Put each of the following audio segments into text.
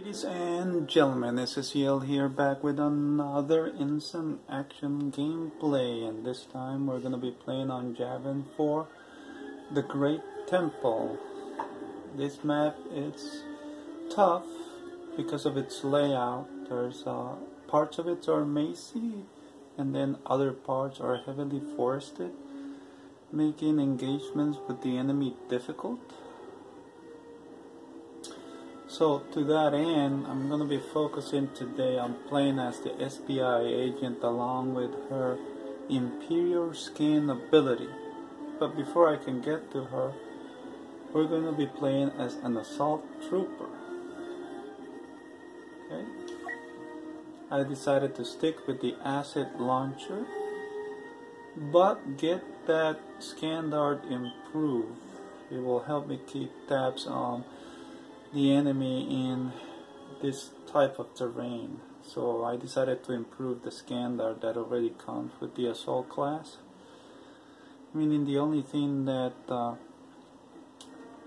Ladies and gentlemen, SSEL here back with another instant action gameplay and this time we're going to be playing on Yavin 4 The Great Temple. This map is tough because of its layout. There's uh, parts of it are mazy and then other parts are heavily forested making engagements with the enemy difficult. So to that end, I'm going to be focusing today on playing as the SBI agent along with her Imperial Scan ability. But before I can get to her, we're going to be playing as an assault trooper. Okay. I decided to stick with the acid launcher, but get that scan dart improved. It will help me keep tabs on the enemy in this type of terrain. So I decided to improve the scan dart that already comes with the assault class. Meaning the only thing that uh,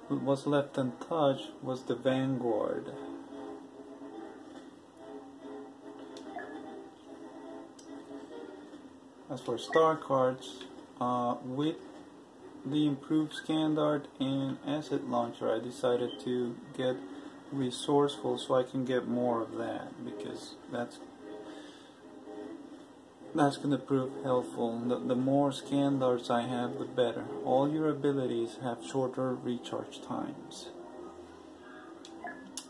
was left untouched was the vanguard. As for star cards, uh, with the improved scan dart and acid launcher I decided to get resourceful so I can get more of that because that's that's going to prove helpful. The, the more scan darts I have, the better. All your abilities have shorter recharge times.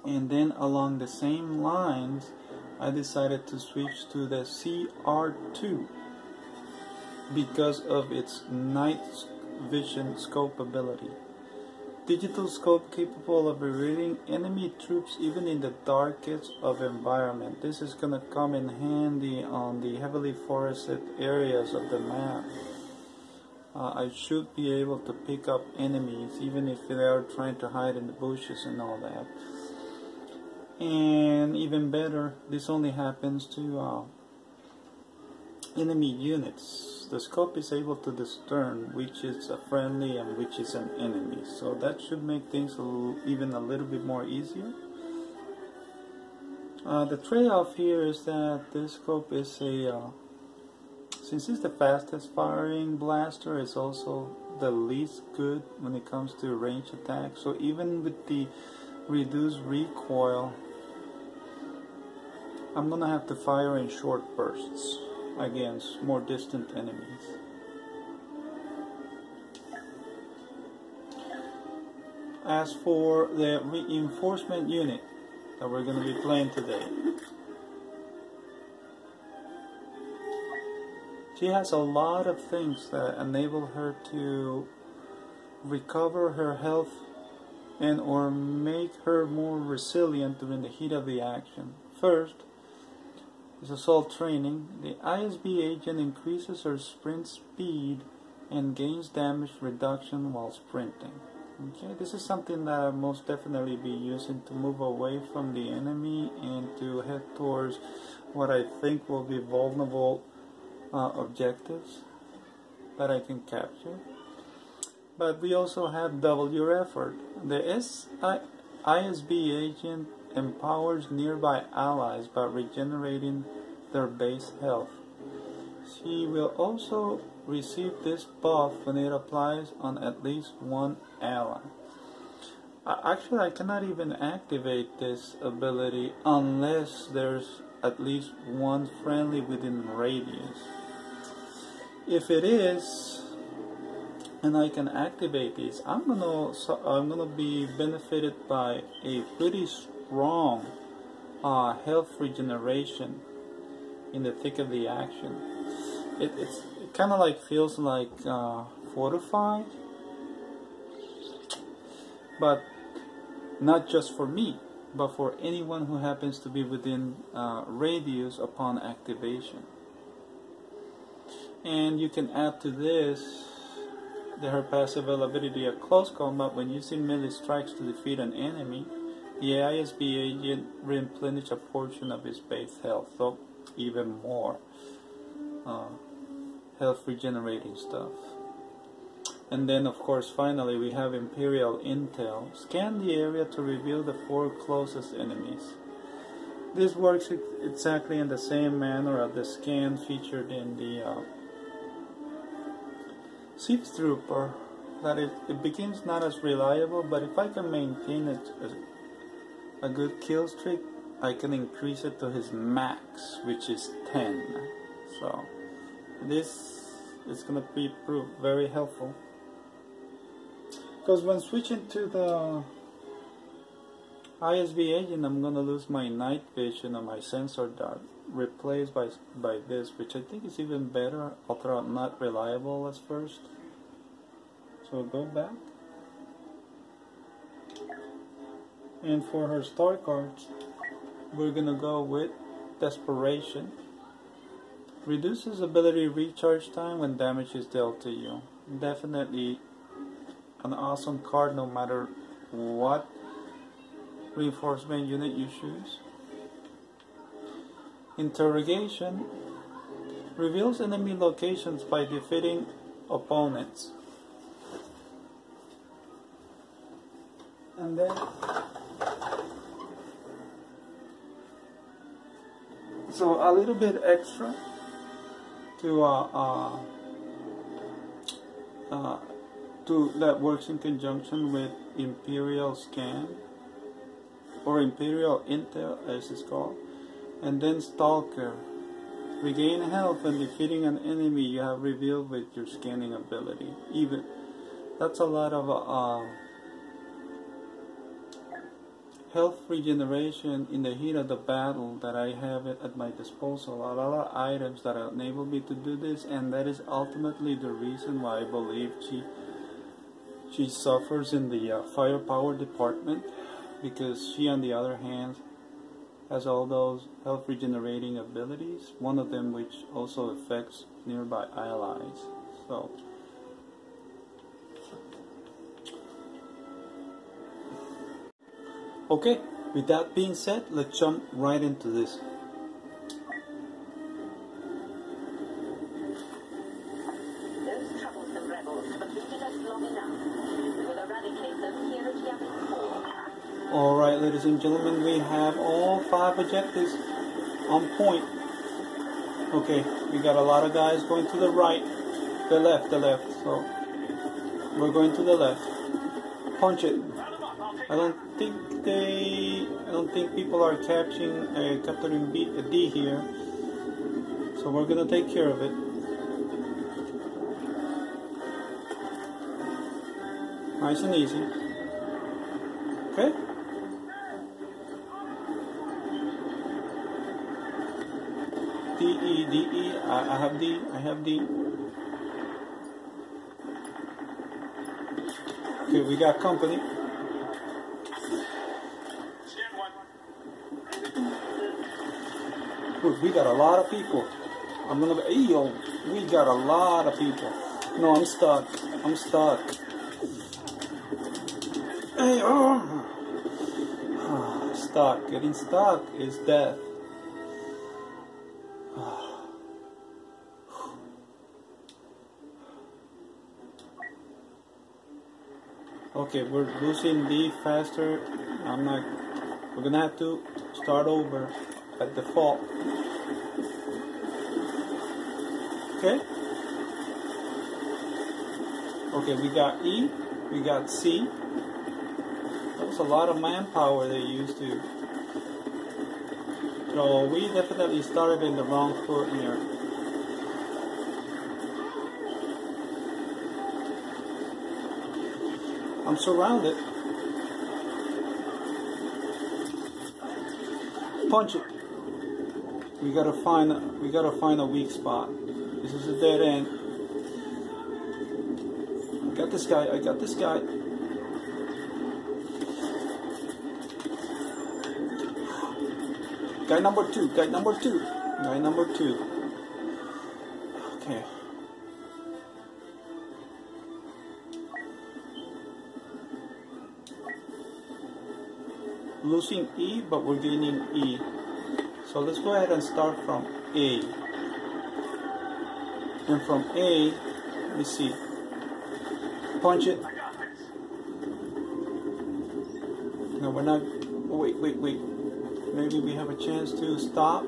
And then along the same lines, I decided to switch to the CR2 because of its night vision scope ability. Digital scope capable of revealing enemy troops even in the darkest of environment. This is to come in handy on the heavily forested areas of the map. Uh, I should be able to pick up enemies even if they are trying to hide in the bushes and all that. And even better, this only happens to uh, enemy units. The scope is able to discern which is a friendly and which is an enemy. So that should make things a even a little bit more easier. Uh, the trade-off here is that this scope is a, uh, since it's the fastest firing blaster, it's also the least good when it comes to range attack. So even with the reduced recoil, I'm gonna have to fire in short bursts against more distant enemies. As for the reinforcement unit that we're going to be playing today, she has a lot of things that enable her to recover her health and or make her more resilient during the heat of the action. First, is assault training, the ISB agent increases her sprint speed and gains damage reduction while sprinting. Okay, this is something that I'll most definitely be using to move away from the enemy and to head towards what I think will be vulnerable uh, objectives that I can capture. But we also have double your effort. The SI ISB agent empowers nearby allies by regenerating their base health. She will also receive this buff when it applies on at least one ally. Actually, I cannot even activate this ability unless there's at least one friendly within radius. If it is, and I can activate these, I'm gonna I'm gonna be benefited by a pretty strong uh, health regeneration in the thick of the action. It, it's it kind of like feels like uh, fortified, but not just for me, but for anyone who happens to be within uh, radius upon activation. And you can add to this the her passive ability at close combat when using melee strikes to defeat an enemy. The ISB agent replenish a portion of his base health. So even more uh, health regenerating stuff. And then, of course, finally, we have Imperial Intel. Scan the area to reveal the four closest enemies. This works exactly in the same manner as the scan featured in the uh, Sith Trooper. That it, it becomes not as reliable, but if I can maintain it a, good kill streak, I can increase it to his max, which is 10. So this is to be very helpful. Because when switching to the ISB agent, I'm to lose my night vision and my sensor dot replaced by, by this, which I think is even better, although not reliable at first. So go back. And for her star cards, we're going to go with Desperation. Reduces ability recharge time when damage is dealt to you. Definitely an awesome card no matter what reinforcement unit you choose. Interrogation reveals enemy locations by defeating opponents. And then so a little bit extra to uh, uh, uh, to that works in conjunction with Imperial Scan or Imperial Intel as it's called and then Stalker. Regain health when defeating an enemy you have revealed with your scanning ability. Even that's a lot of uh, health regeneration in the heat of the battle that I have at my disposal. A lot of items that enable me to do this, and that is ultimately the reason why I believe she she suffers in the uh, firepower department because she, on the other hand, has all those health regenerating abilities. One of them which also affects nearby allies. So. Okay, with that being said, let's jump right into this. Those troublesome rebels have eluded us long enough. We will eradicate them here at Yavin 4. Alright, ladies and gentlemen, we have all five objectives on point. Okay, we got a lot of guys going to the right, the left, the left. So, we're going to the left. Punch it. I don't think they, I don't think people are catching, uh, capturing B, a D here. So we're gonna take care of it. Nice and easy. Okay? D E D E. I, I have D. I have D. Okay, we got company. We got a lot of people. I'm gonna be, yo, we got a lot of people. No, I'm stuck. I'm stuck. Hey, oh. Stuck. Getting stuck is death. Okay, we're losing D faster. I'm not. We're gonna have to start over at default. Okay. Okay, we got E, we got C. That was a lot of manpower they used to. So we definitely started in the wrong foot here. I'm surrounded. Punch it. We gotta find we gotta find a weak spot. This is a dead end. I got this guy, I got this guy. Guy number two, guy number two, guy number two. Okay. Losing E, but we're gaining E. So let's go ahead and start from A. And from A, let me see. Punch it. No, we're not. Oh, wait, wait, wait. Maybe we have a chance to stop.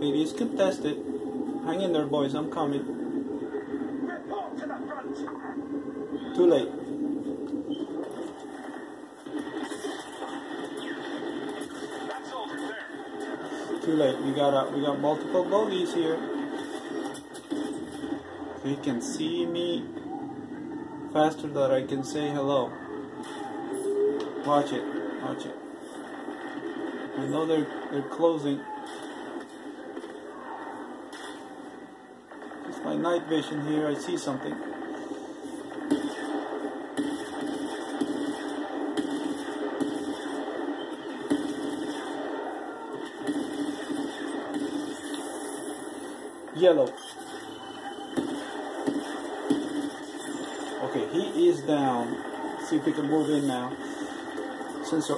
Maybe It is contested. Hang in there, boys. I'm coming. Report to the front. Too late. Got uh, we got multiple bogies here. They can see me faster than I can say hello. Watch it. Watch it. I know they're they're closing. It's my night vision here. I see something. Yellow. Okay, he is down. See if we can move in now. Sensor.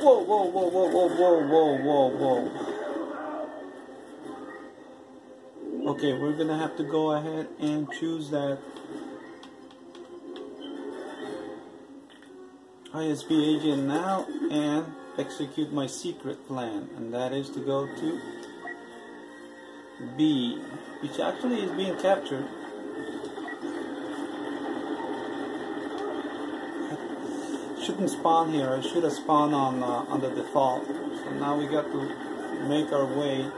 Whoa, whoa, whoa, whoa, whoa, whoa, whoa, whoa, whoa. Okay, we're gonna have to go ahead and choose that ISB agent now and execute my secret plan, and that is to go to B, which actually is being captured. Shouldn't spawn here. I should have spawned on uh, on the default. So now we got to make our way.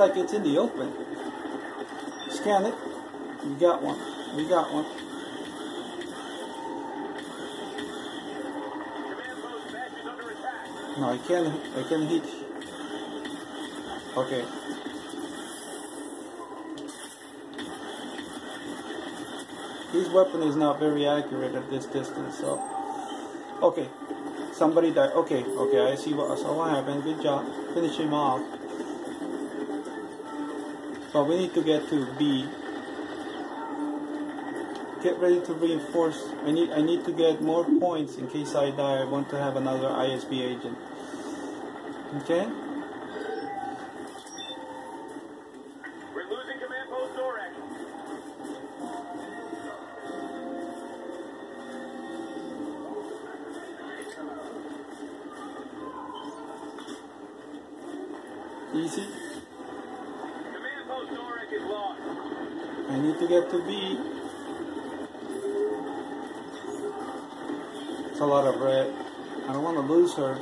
Like it's in the open. Scan it. We got one. We got one. No, I can't. I can hit. Okay. His weapon is not very accurate at this distance, so. Okay. Somebody died. Okay, okay, I see what I saw what happened. Good job. Finish him off. But we need to get to B. Get ready to reinforce. I need I need to get more points in case I die. I want to have another ISB agent. Okay? We're losing command post Dorek. Easy. Command post Dorek is lost. I need to get to B. It's a lot of red. I don't want to lose her.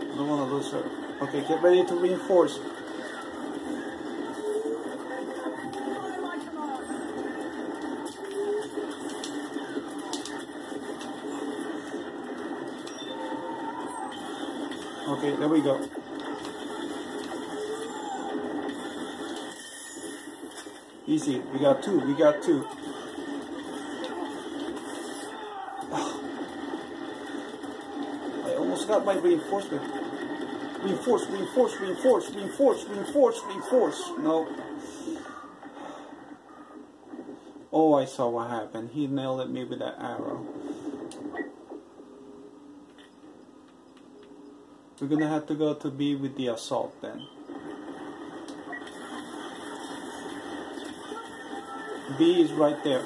I don't want to lose her. Okay, get ready to reinforce. Okay, there we go. Easy. We got two. We got two. I almost got my reinforcement. Reinforce, reinforce, reinforce, reinforce, reinforce, reinforce. No. Oh, I saw what happened. He nailed at me with that arrow. We're gonna have to go to B with the assault then. B is right there.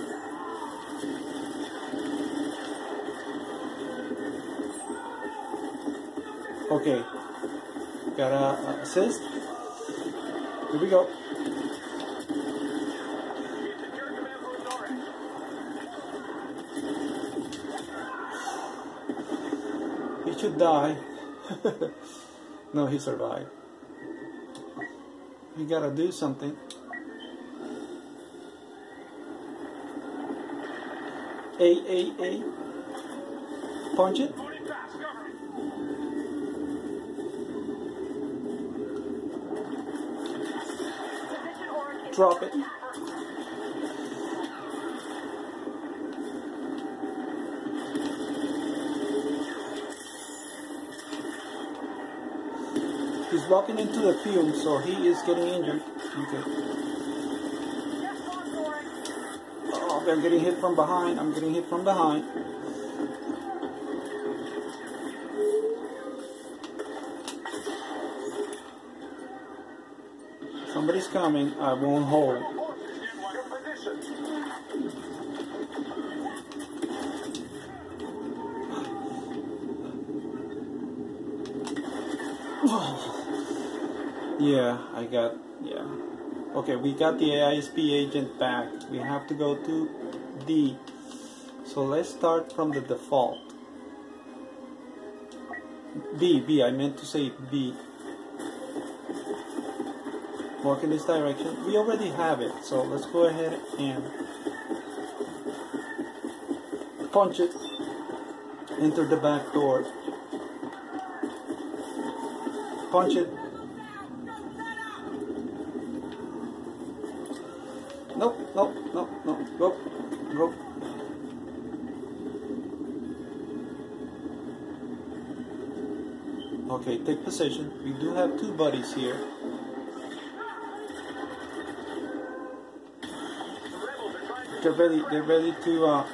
Okay. Got a assist. Here we go. He should die. no, he survived. You gotta do something. A, A, A. Punch it. Drop it. He's walking into the field, so he is getting injured. Okay. I'm getting hit from behind. I'm getting hit from behind. Somebody's coming. I won't hold. Yeah, I got, yeah. Okay, we got the AISP agent back. We have to go to D. So let's start from the default. B, B, I meant to say B. Walk in this direction. We already have it, so let's go ahead and punch it. Enter the back door. Punch it. Go, go. Okay, take position. We do have two buddies here. They're ready. They're ready to. Uh,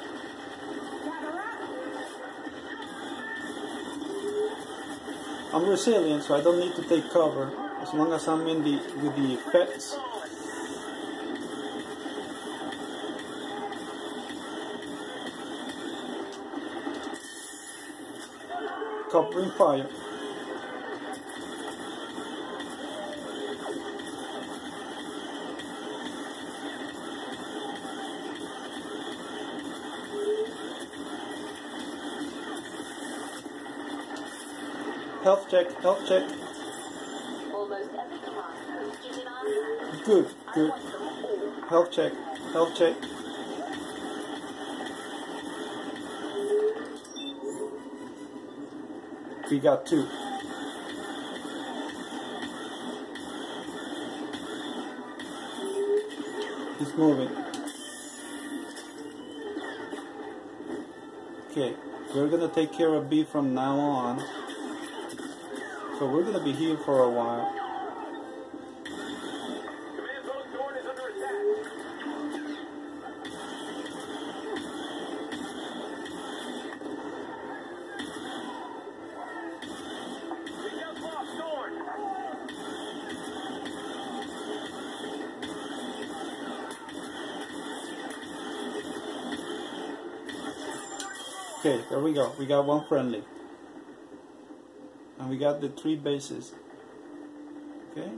I'm resilient, so I don't need to take cover as long as I'm in the with the effects. Covering fire. Health check, health check. Almost every command post in our. Good, good. want them all. Health check, health check. We got two. He's moving. Okay, we're gonna take care of B from now on. So we're gonna be here for a while. Okay, there we go. We got one friendly. And we got the three bases. Okay?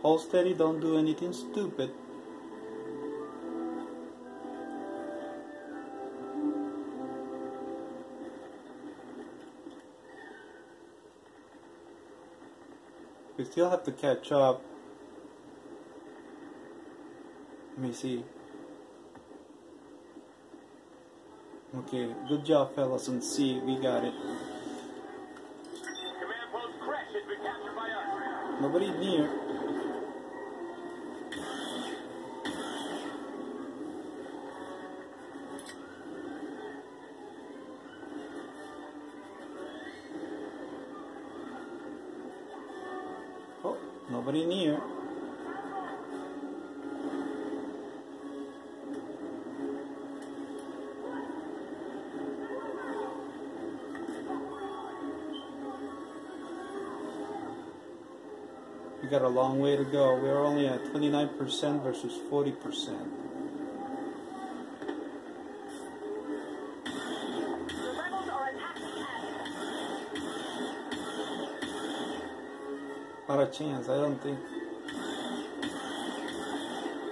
Hold steady, don't do anything stupid. We still have to catch up. Let me see. Okay, good job, fellas. On C, we got it. Command post long way to go. We're only at 29% versus 40%. The rebels are attacking us. Not a chance, I don't think.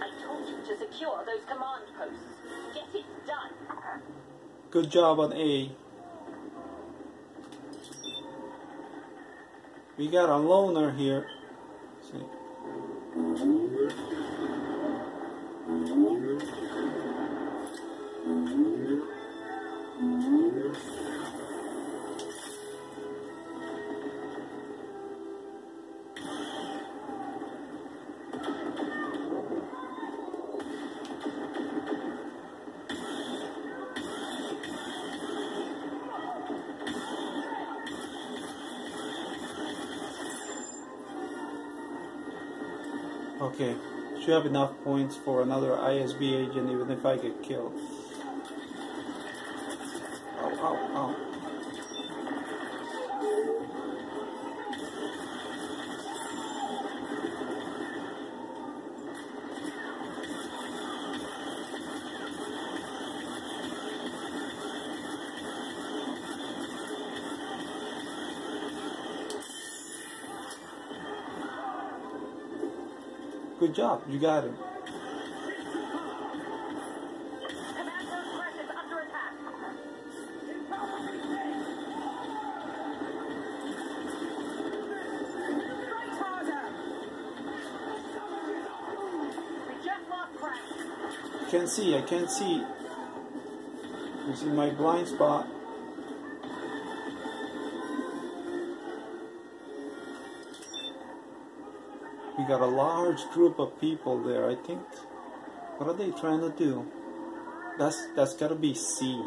I told you to secure those command posts. Get it done. Good job on A. We got a loner here. Should have enough points for another ISB agent even if I get killed. Good job, you got him. Can't see, I can't see. This is my blind spot. We got a large group of people there, I think. What are they trying to do? That's that's gotta be C.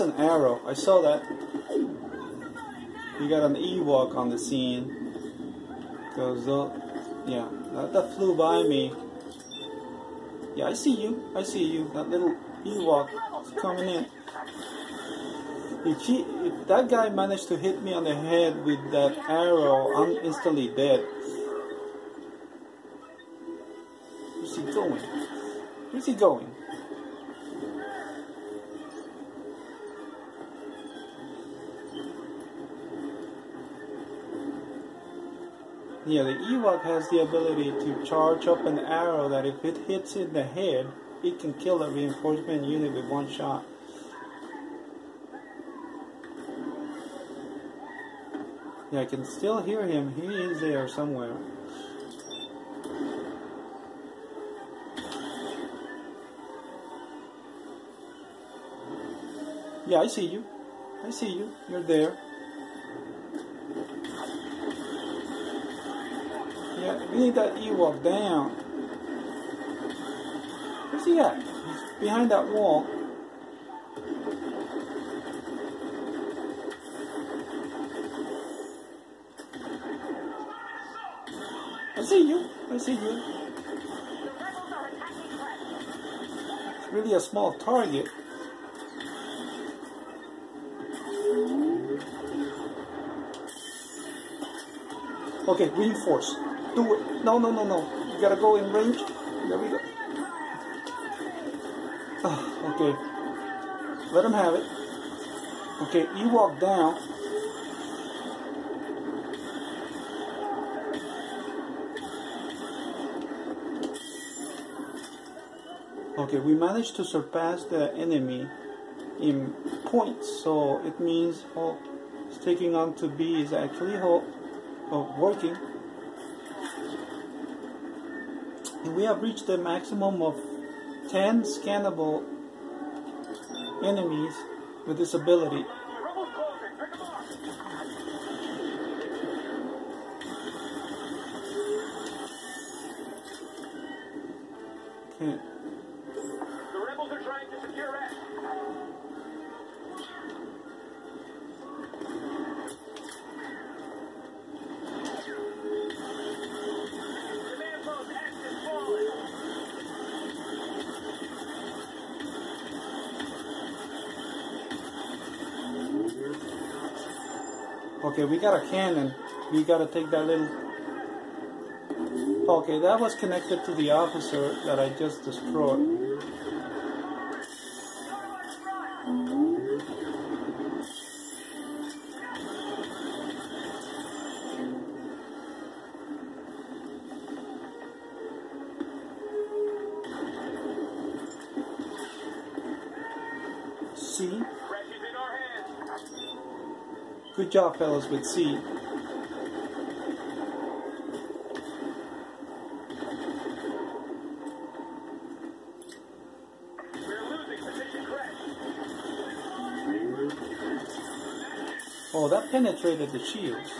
was an arrow. I saw that. You got an Ewok on the scene. Cause uh, yeah, that, that flew by me. Yeah, I see you. I see you. That little Ewok is coming in. If, he, if that guy managed to hit me on the head with that arrow, I'm instantly dead. Where's he going? Where's he going? Yeah, the Ewok has the ability to charge up an arrow that if it hits in the head, it can kill a reinforcement unit with one shot. Yeah, I can still hear him. He is there somewhere. Yeah, I see you. I see you. You're there. We need that Ewok down. Where's he at? He's behind that wall. I see you. I see you. It's really a small target. Okay, reinforce. Do it. No, no, no, no. You gotta go in range. There we go. Ah, okay. Let him have it. Okay, Ewok down. Okay, we managed to surpass the enemy in points, so it means Hulk sticking on to B is actually uh, working. And we have reached the maximum of 10 scannable enemies with this ability. Okay, we got a cannon. We gotta take that little. Okay, that was connected to the officer that I just destroyed. Job, fellas, with C. Oh, that penetrated the shields.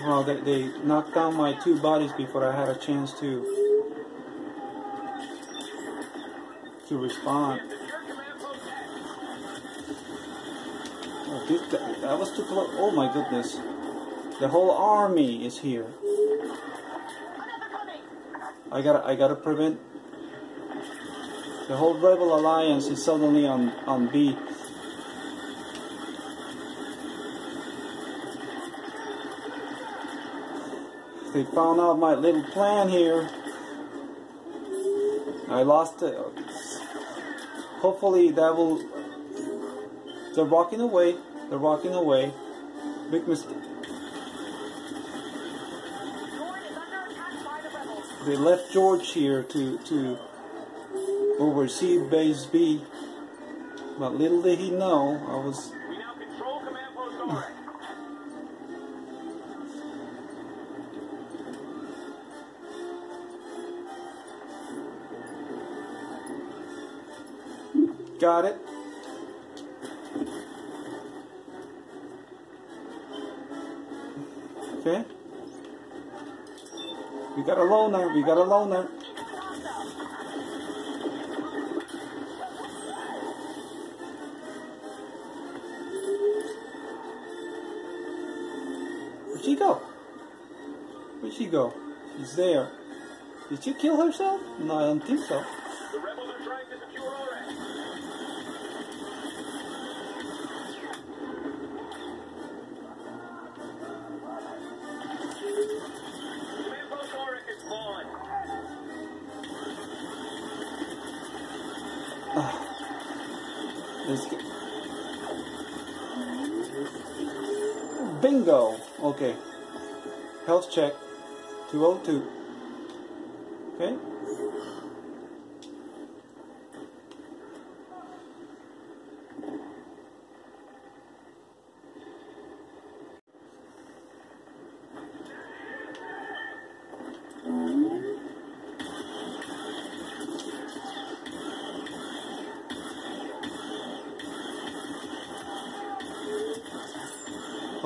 Well, they, they knocked down my two bodies before I had a chance to to respond. Oh, this, that, that was too close. Oh my goodness. The whole army is here. I gotta, I gotta prevent. The whole rebel alliance is suddenly on, on B. They found out my little plan here. I lost it. Hopefully that will they're walking away. They're walking away. Big mistake. They left George here to to oversee base B. But little did he know, I was. Got it. Okay. We got a loner. We got a loner. Where'd she go? Where'd she go? She's there. Did she kill herself? No, I don't think so. Bingo! Okay. Health check. 202. Okay.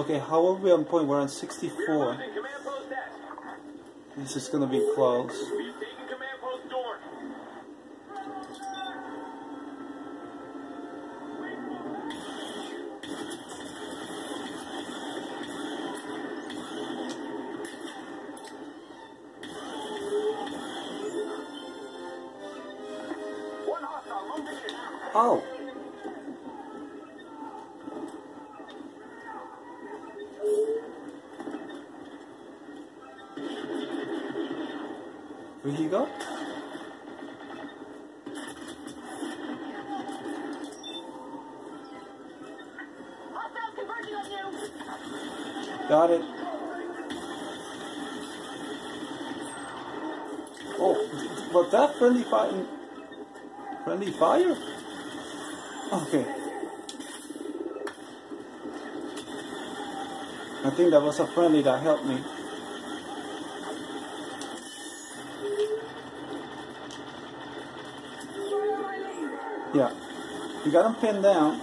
Okay, how are we on point? We're on 64. losing command post X. This is gonna be close. Where'd he go? You. Got it. Oh, but that friendly fire. Friendly fire? Okay. I think that was a friendly that helped me. Yeah. You got them pinned down.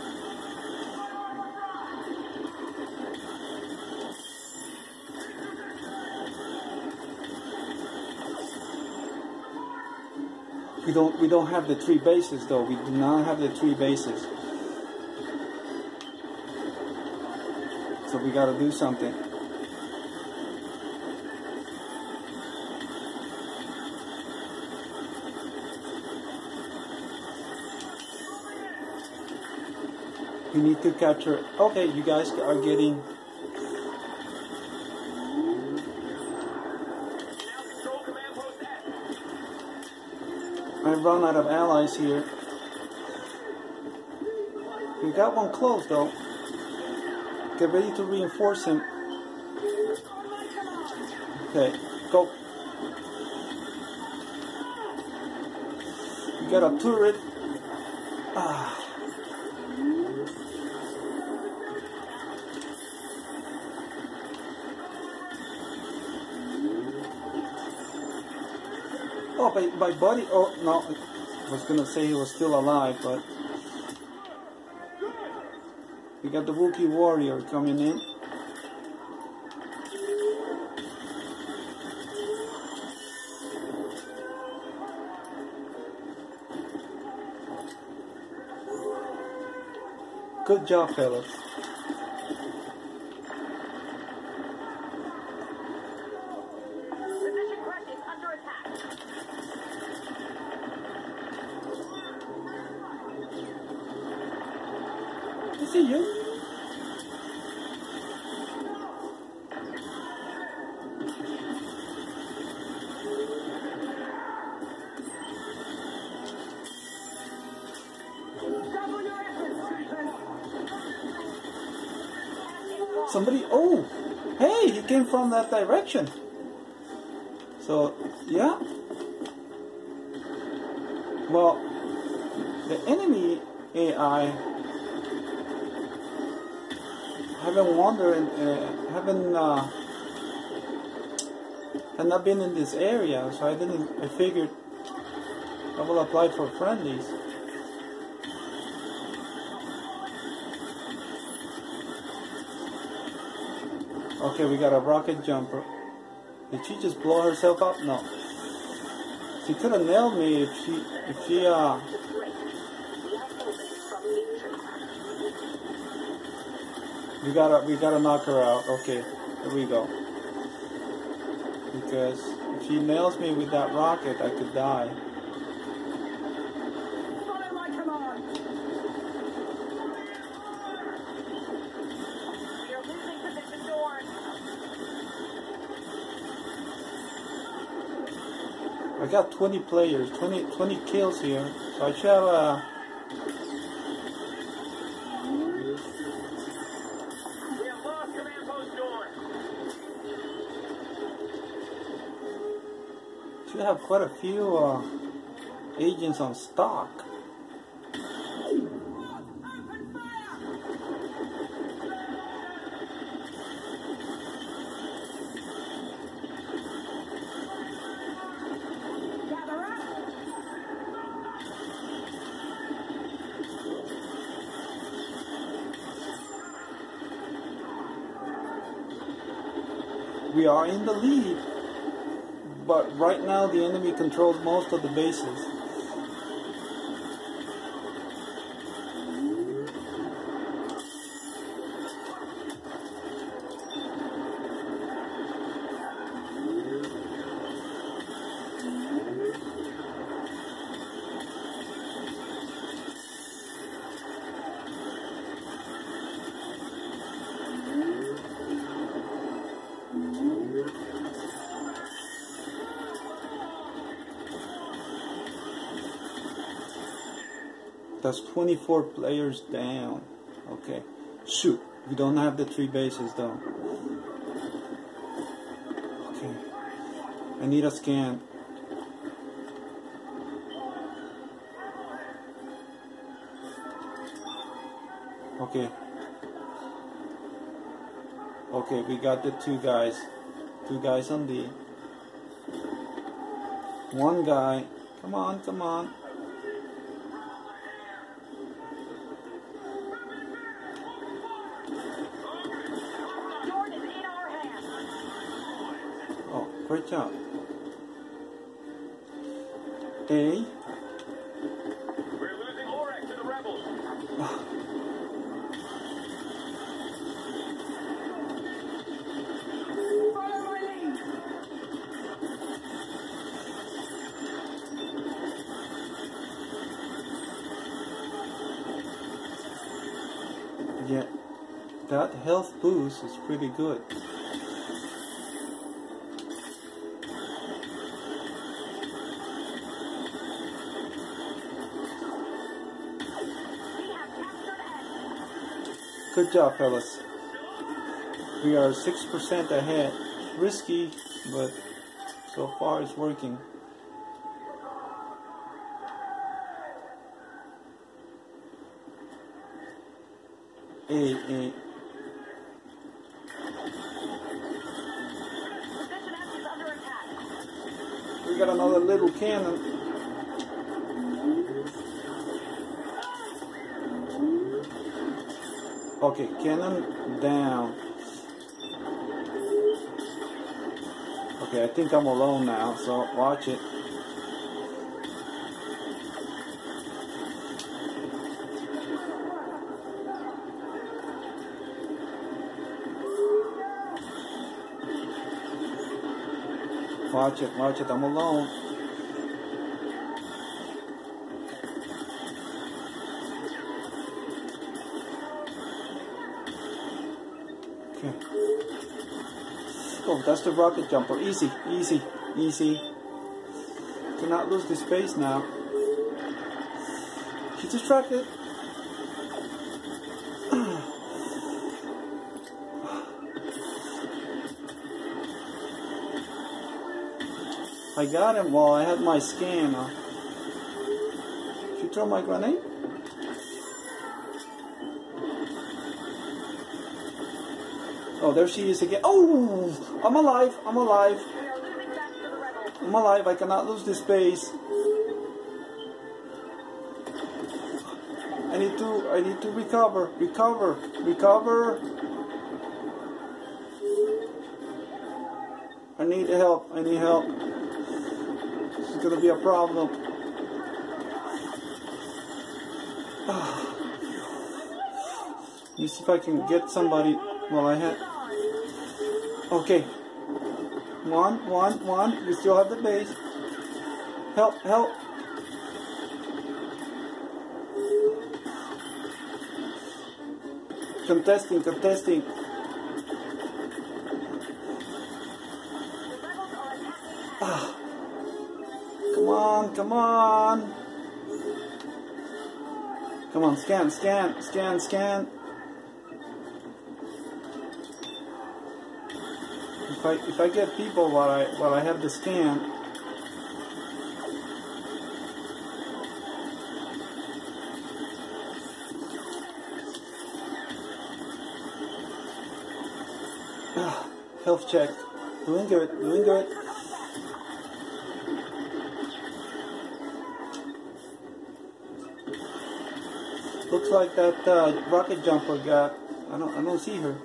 We don't we don't have the three bases though. We do not have the three bases. So we gotta do something. We need to capture okay, you guys are getting We now control command post X. I run out of allies here. We got one close though. Get ready to reinforce him. Okay, go. We got a turret. My, buddy. Oh, no. I was gonna say he was still alive, but. We got the Wookiee warrior coming in. Good job, fellas. Somebody. Oh, hey, he came from that direction. So, yeah. Well, the enemy AI haven't wandered, uh, haven't, uh, have not been in this area, so I didn't. I figured I will apply for friendlies. Okay, we got a rocket jumper. Did she just blow herself up? No. She could have nailed me if she if she uh We gotta we gotta knock her out. Okay, here we go. Because if she nails me with that rocket I could die. Follow my command. We are losing position Dorn. I got 20 players, 20, 20 kills here, so I should have uh post Dorn. should have quite a few uh, agents on stock. In the lead, but right now the enemy controls most of the bases. 24 players down. Okay. Shoot. We don't have the three bases though. Okay. I need a scan. Okay. Okay, we got the two guys. Two guys on D. One guy. Come on, come on. Great job. We're losing Orex to the rebels. Follow my lead. Yeah, that health boost is pretty good. Good job, fellas. We are 6% ahead. Risky, but so far it's working. Eight, eight. We got another little cannon. Okay, cannon down. Okay, I think I'm alone now, so watch it. Watch it, watch it, I'm alone. That's the rocket jumper. Easy, easy, easy. Cannot lose the space now. She's distracted. I got him while I had my scan. Uh, she throw my grenade? Oh, there she is again. Oh, I'm alive. I'm alive. I'm alive. I cannot lose this space. I need to. I need to recover. Recover. Recover. I need help. I need help. This is gonna be a problem. Let me see if I can get somebody while I have. Okay. One, one, one. You still have the base. Help, help. Contesting, contesting. Ah. Come on, come on. Come on, scan, scan, scan, scan. If I if I get people while I while I have the scan, Ah, health check. Doing good, doing good. Looks like that uh, rocket jumper got. I don't. I don't see her.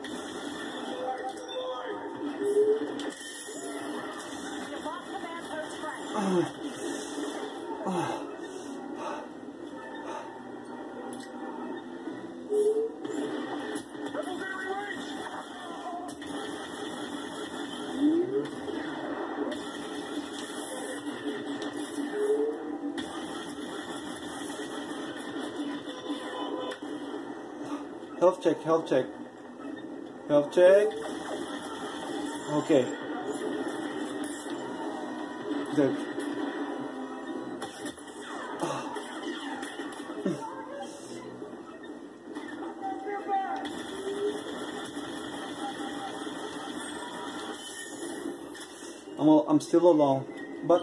Check. Health check. Health check. Okay. Good. I'm al- I'm still alone, but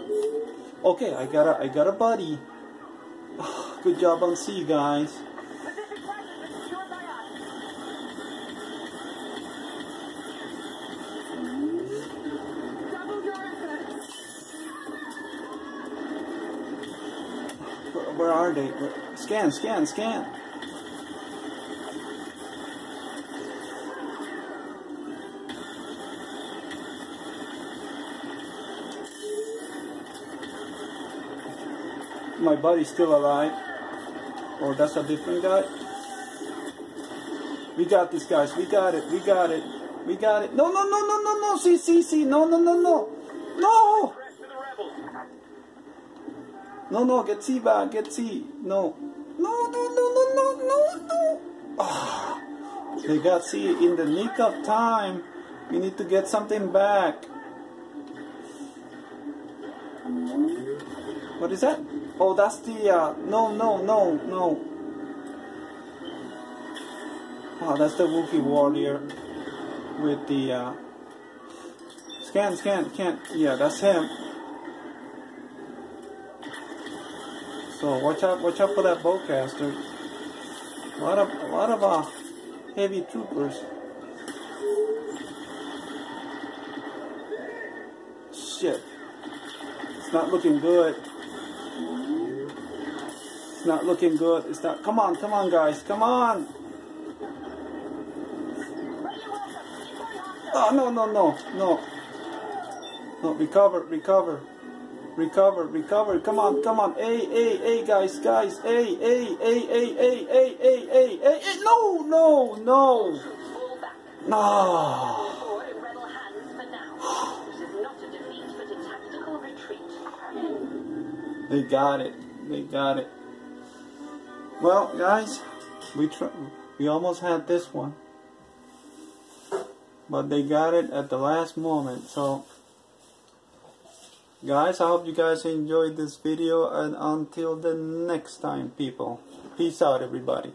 okay. I got a I got a buddy. Good job on C, guys. Position crisis is secured by us. Double your effort. Where, where are they? Scan, scan, scan. My buddy's still alive. Oh, that's a different guy. We got this, guys. We got it. We got it. We got it. No, no, no, no, no, no. See, see, see. No, no, no, no. No. Crash to the rebels! No, no, get C back, get C. No. No, no, no, no, no, no, no. Ah, they got C in the nick of time. We need to get something back. What is that? Oh, that's the, uh, no, no, no, no. Oh, that's the Wookiee warrior with the, uh, scan, scan, scan. Yeah, that's him. So watch out, watch out for that bowcaster. A lot of, a lot of, uh, heavy troopers. Shit. It's not looking good. It's not looking good. It's not. Come on, come on, guys. Come on. Oh, no, no, no, no. No, recover, recover. Recover, recover. Come on, come on. Hey, hey, hey, guys, guys. Hey, hey, hey, hey, hey, hey, hey, hey, hey, hey. No, no, no. No. They got it. They got it. Well, guys, we tr- we almost had this one, but they got it at the last moment. So, guys, I hope you guys enjoyed this video, and until the next time, people, peace out, everybody.